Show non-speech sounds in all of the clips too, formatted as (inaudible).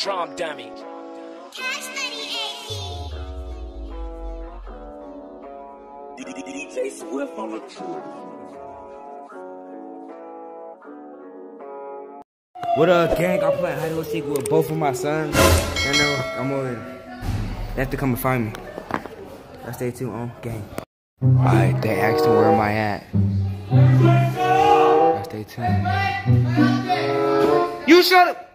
Drum dummy. Cash Money AP. DJ Swift on the truth. What up, gang? I'm playing hide and seek with both of my sons. I know I'm over. They have to come and find me. I stay tuned um, on gang. Alright, they asked him where am I at. I stay tuned. You shut up!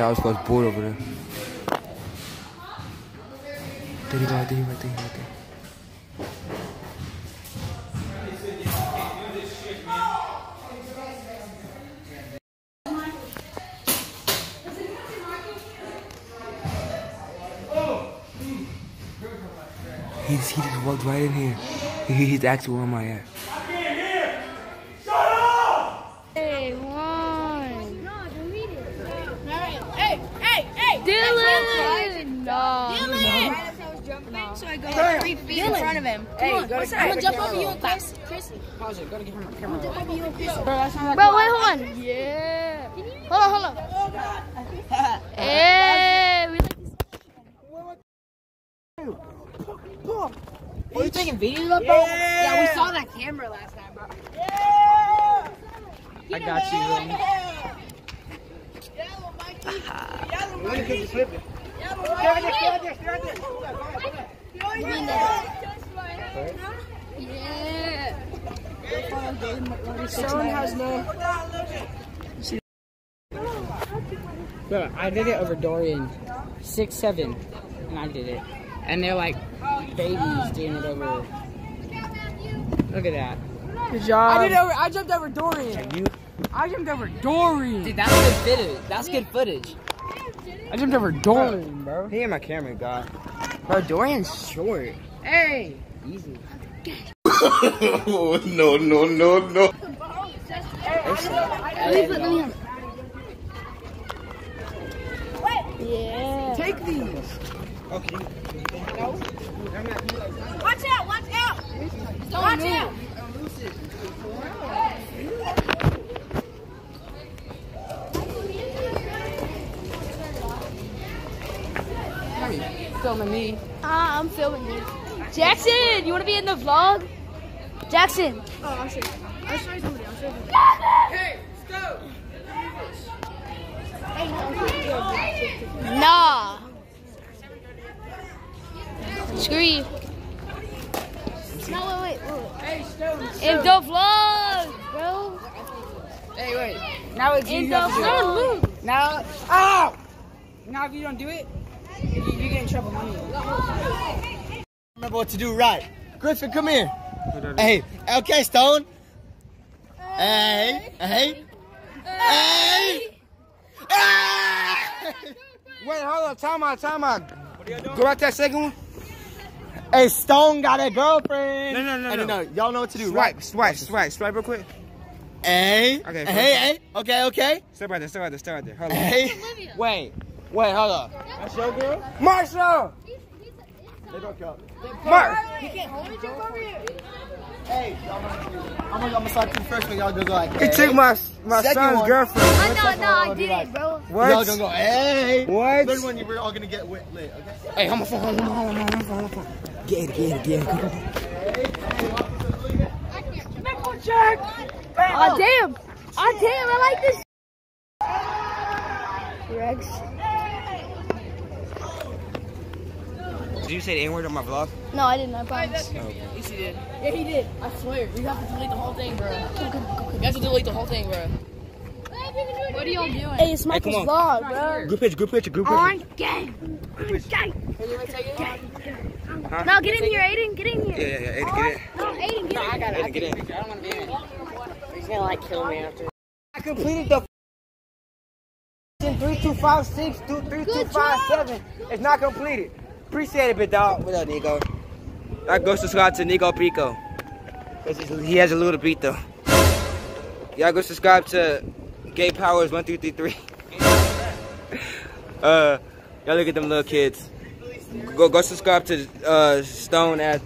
I was supposed to board over there. You go, right there, right there. He's, he just walked right in here. He, he's asking where am I at. Hey, one. No, delete it. Hey, hey, hey! Dylan! No. Dylan! So I go three feet in front of him. Come on, I'm gonna jump over you and Chris. Chris. Pause it. Go to get him camera. Jump over you and Chris. Bro, wait, hold on. Yeah. (laughs) Hold on, hold on. Oh, hey, (laughs) we Were you taking videos of, bro? Yeah. we saw that camera last time, bro. I got you, Yeah. (laughs) Someone has no. Bro, I did it over Dorian. Six, seven. And I did it. And they're like babies doing it over. Look at that. Good job. I did over. I jumped over Dorian. You? I jumped over Dorian. Dude, that's good footage. That's good footage. I jumped over Dorian, bro. He ain't my camera guy. Bro, Dorian's short. Hey! Easy. Oh, (laughs) no, no, no, no. Leave it, leave it. Yeah. Take these. Okay. Watch out! Watch out! Watch out! Filming me. Ah, I'm filming you. Jackson, you want to be in the vlog? Jackson. Oh, I'll show you. I'll show you somebody. I'll show you. Nah. Screw you. No, wait, wait, wait. In the vlog, bro. Hey, wait. Now it's you. In the have to do it. vlog. Now, ow! Now if you don't do it, you, you get in trouble. Not. Remember what to do right. Griffin, come here. Hey, okay, Stone. Hey, hey, hey. Wait, hold on. Time out, time out. Go back to that second one. Hey, Stone got a girlfriend. No, no, no, Hey, no. Y'all know what to do, Swipe, right? swipe, swipe, swipe real quick. Hey, Okay, hey, hey. Okay, okay. Stay right there, stay right there, stay right there. Hold on. Hey. Wait, wait, hold on. That's your girl? Marshall! They broke up. Mark! Hey, y'all know what to do. I'm gonna, I'm gonna start you first when y'all gonna go like, He hey. took my my Second son's one. girlfriend. I know, no, I I'll be did like- bro. What? Y'all gonna go, hey. What? Third one, you were all gonna get lit, lit, okay? Hey, I'm a phone, I'm a phone, I'm a phone, I'm a phone. Get it, get it, get it. Go, go, go. Oh, damn. Oh, damn, I like this. Rex. Did you say the N word on my vlog? No, I didn't, I promise. Yes, he did. Yeah, he did. I swear. You have to delete the whole thing, bro. You have to delete the whole thing, bro. What are y'all doing? Hey, it's Michael's come vlog, bro. Group picture, group picture, group picture. On game. No, get in here, Aiden. Get in here. yeah, yeah. Aiden, get it. No, Aiden, get in. Aiden, get it. I don't want to be in it. He's gonna like kill me after. I completed the three two five six two three two five seven. It's not completed. Appreciate it, big dog. What up, Nico? That goes to subscribe to Nico Pico. 'Cause he's- he has a little beat though. Y'all go subscribe to Gay Powers one three three three. (laughs) Uh, y'all look at them little kids. Go go subscribe to uh Stone at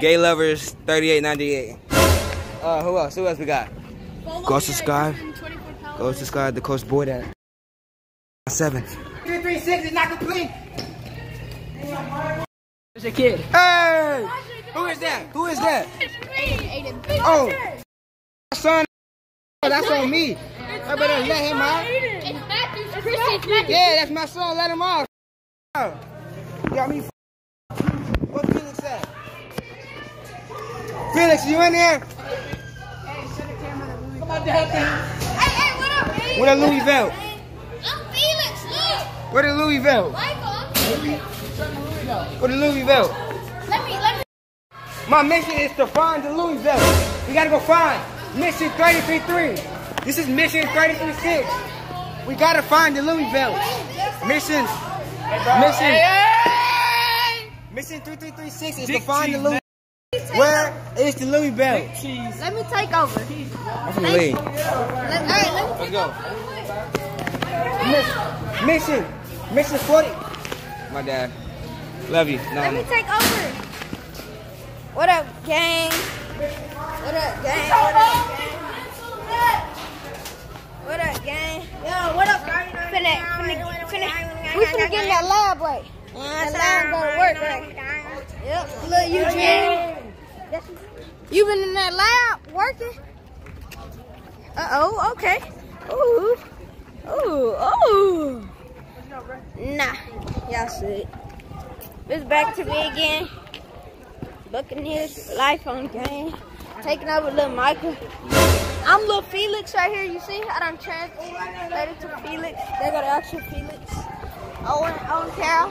Gay Lovers thirty eight ninety eight. Uh, who else? Who else we got? Go subscribe. Go subscribe to Coach Boyd at Seven. Three three six is not complete. There's a kid. Hey! Who is that? Who is that? Oh, my son. Oh, that's on me. I better let him out. It's Matthew's Chris. Yeah, that's my son. Let him out. You got me. f- Where Felix at? Felix, you in there? Hey, hey, what up, man? Where the Louisville? I'm Felix, look. Where the Louisville? Michael, I'm Felix. Where the Louisville? Let me, let me. My mission is to find the Louisville. We gotta go find mission 333. This is mission 336. We gotta find the Louisville. Mission, mission, mission 3336 is to find the Louisville. Where is the Louisville? Let me take over. I'm from the. Let, hey, let me Let's go. Mission, mission 40. My dad. Love you. No, Let me no. take over. What up, gang? What up, gang? What up, gang? What up, gang? Yo, what up? Finna, finna, finna. We finna get in that lab right. That lab go to work right. Yep, little Eugene. You been in that lab working? Uh oh, okay. Ooh, ooh, ooh. Nah, y'all see it. It's back to me again. Buccaneers, life on game. Taking over little Michael. I'm little Felix right here, you see? I done translated to Felix. They got actual Felix. Owen, Owen Carroll.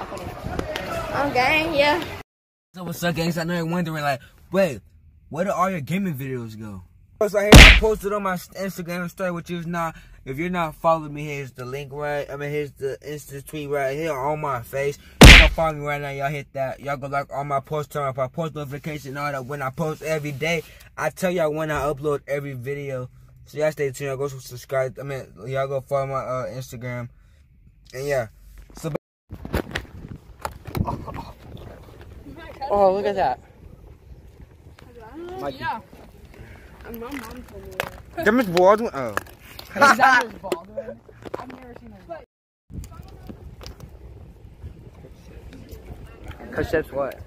On gang, yeah. So what's up, gangs? I know you're wondering, like, wait, where do all your gaming videos go? So I I posted on my Instagram story, which is not. If you're not following me, here's the link right. I mean, here's the Insta tweet right here on my face. Y'all follow me right now. Y'all hit that. Y'all go like all my posts, turn up my post notification, all that. When I post every day, I tell y'all when I upload every video. So y'all stay tuned. Y'all go subscribe. I mean, y'all go follow my uh, Instagram. And yeah. So. Oh, look at that. Them is Baldwin. Oh. Alexander Baldwin. (laughs) I've never seen him. Cause that's what?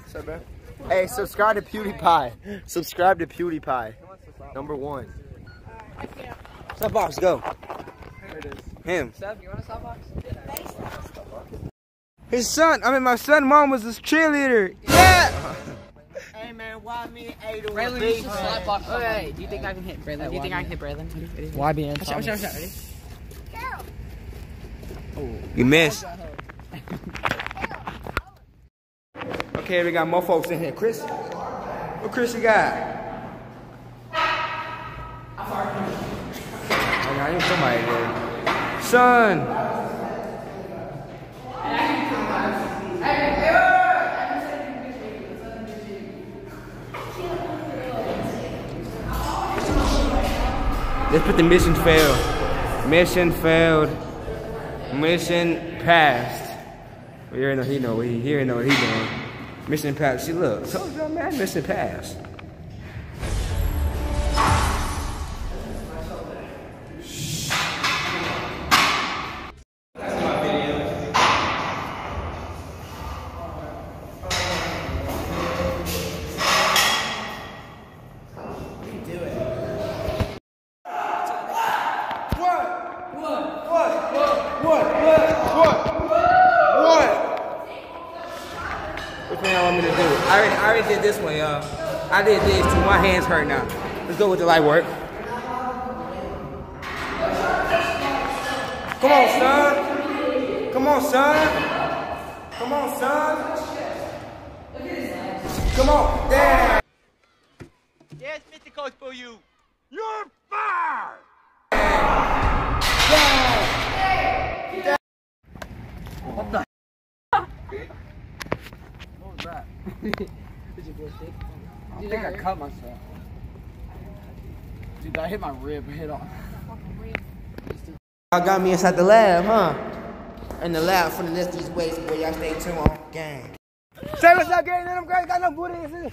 What's up, man? Hey, subscribe to PewDiePie. Subscribe to PewDiePie. Number one. Stop box, go. Here it is. Him. Seb, you want a Starbucks? His son, I mean, my son mom was his cheerleader. Yeah! Hey, man, why me and Aiden Braylon needs to slap box. Okay, do you think I can hit Braylon? Do you think I can hit Braylon? YBN. Watch out, watch out, watch out. Ready? You missed. Okay, we got more folks in here. Chris? What Chris you got? Oh, I need somebody there. Son! Let's put the mission failed. Mission failed. Mission passed. You already know he know what he, he already know what he doing. Mission passed. See, look, told y'all, man, mission passed. What? What? What? Which one y'all want me to do? I already, I already did this one, y'all. I did this too. My hands hurt now. Let's go with the light work. Come on, son. Come on, son. Come on, son. Come on. Damn. Yes, Mr. Coach for you. You're fired. I think I cut myself. Dude, I hit my rib head on. Y'all got me inside the lab, huh? In the lab for the next these ways, boy. Y'all stay tuned on gang. Say what's up, gang. Them guys got no booty.